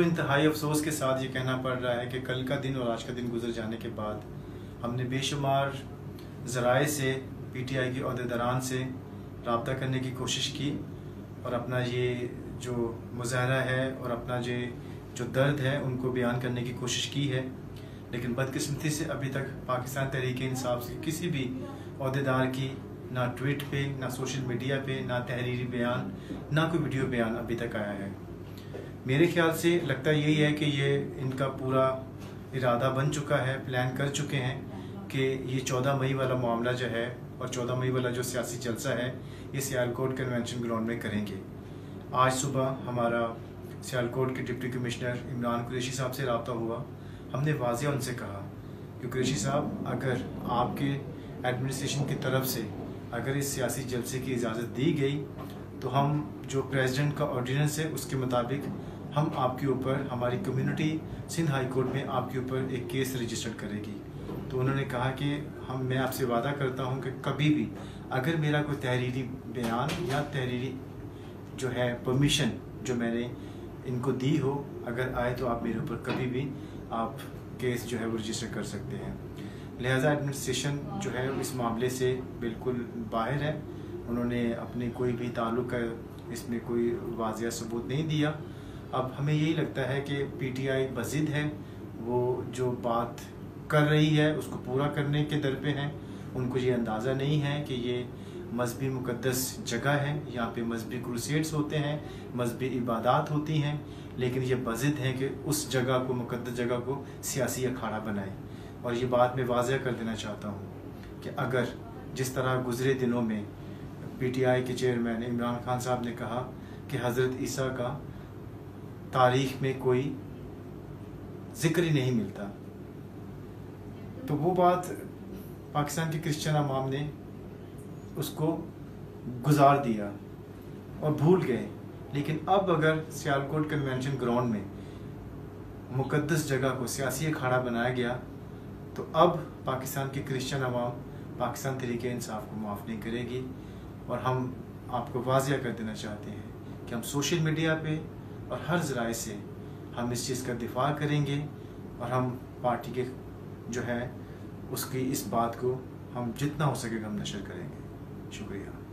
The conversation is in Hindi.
दोस्तों इंतहाई अफसोस के साथ ये कहना पड़ रहा है कि कल का दिन और आज का दिन गुजर जाने के बाद हमने बेशुमार ज़राए से, पीटीआई के अहदेदारान से रबता करने की कोशिश की और अपना ये जो मुजाहरा है और अपना जो जो दर्द है उनको बयान करने की कोशिश की है। लेकिन बदकिस्मती से अभी तक पाकिस्तान तहरीक इंसाफ से किसी भी अहदेदार की ना ट्वीट पे, ना सोशल मीडिया पे, ना तहरीरी बयान, ना कोई वीडियो बयान अभी तक आया है। मेरे ख्याल से लगता यही है कि ये इनका पूरा इरादा बन चुका है प्लान कर चुके हैं कि ये चौदह मई वाला मामला जो है और चौदह मई वाला जो सियासी जलसा है, ये सियालकोट कन्वेंशन ग्राउंड में करेंगे। आज सुबह हमारा सियालकोट के डिप्टी कमिश्नर इमरान कुरैशी साहब से रबता हुआ। हमने वाजिया उनसे कहा कि कुरेशी साहब, अगर आपके एडमिनिस्ट्रेशन की तरफ़ से अगर इस सियासी जलसे की इजाज़त दी गई तो हम जो प्रेसिडेंट का ऑर्डिनेंस है, उसके मुताबिक हम आपके ऊपर, हमारी कम्युनिटी सिंध हाई कोर्ट में आपके ऊपर एक केस रजिस्टर करेगी। तो उन्होंने कहा कि हम, मैं आपसे वादा करता हूँ कि कभी भी अगर मेरा कोई तहरीरी बयान या तहरीरी जो है परमिशन जो मैंने इनको दी हो, अगर आए तो आप मेरे ऊपर कभी भी आप केस जो है वो रजिस्टर कर सकते हैं। लिहाजा एडमिनिस्ट्रेशन जो है इस मामले से बिल्कुल बाहर है। उन्होंने अपने कोई भी ताल्लुक इसमें कोई वाजिया सबूत नहीं दिया। अब हमें यही लगता है कि पीटीआई बजिद है। वो जो बात कर रही है, उसको पूरा करने के दर पे हैं। उनको ये अंदाज़ा नहीं है कि ये मजहबी मुकदस जगह है। यहाँ पे मजहबी क्रूसेड्स होते हैं, मजहबी इबादत होती हैं, लेकिन ये बजिद है कि उस जगह को मुकदस जगह को सियासी अखाड़ा बनाए। और ये बात मैं वाजह कर देना चाहता हूँ कि अगर जिस तरह गुजरे दिनों में पीटीआई के चेयरमैन इमरान खान साहब ने कहा कि हज़रत ईसा का तारीख में कोई ज़िक्र ही नहीं मिलता। तो वो बात पाकिस्तान के क्रिश्चियन अवाम ने उसको गुजार दिया और भूल गए। लेकिन अब अगर सियालकोट कन्वेंशन ग्राउंड में मुकद्दस जगह को सियासी अखाड़ा बनाया गया तो अब पाकिस्तान के क्रिश्चियन अवाम पाकिस्तान तरीके इंसाफ को माफ़ नहीं करेगी। और हम आपको वाजिया कर देना चाहते हैं कि हम सोशल मीडिया पे और हर ज़राए से हम इस चीज़ का दिफा करेंगे और हम पार्टी के जो है उसकी इस बात को हम जितना हो सकेगा हम नशर करेंगे। शुक्रिया।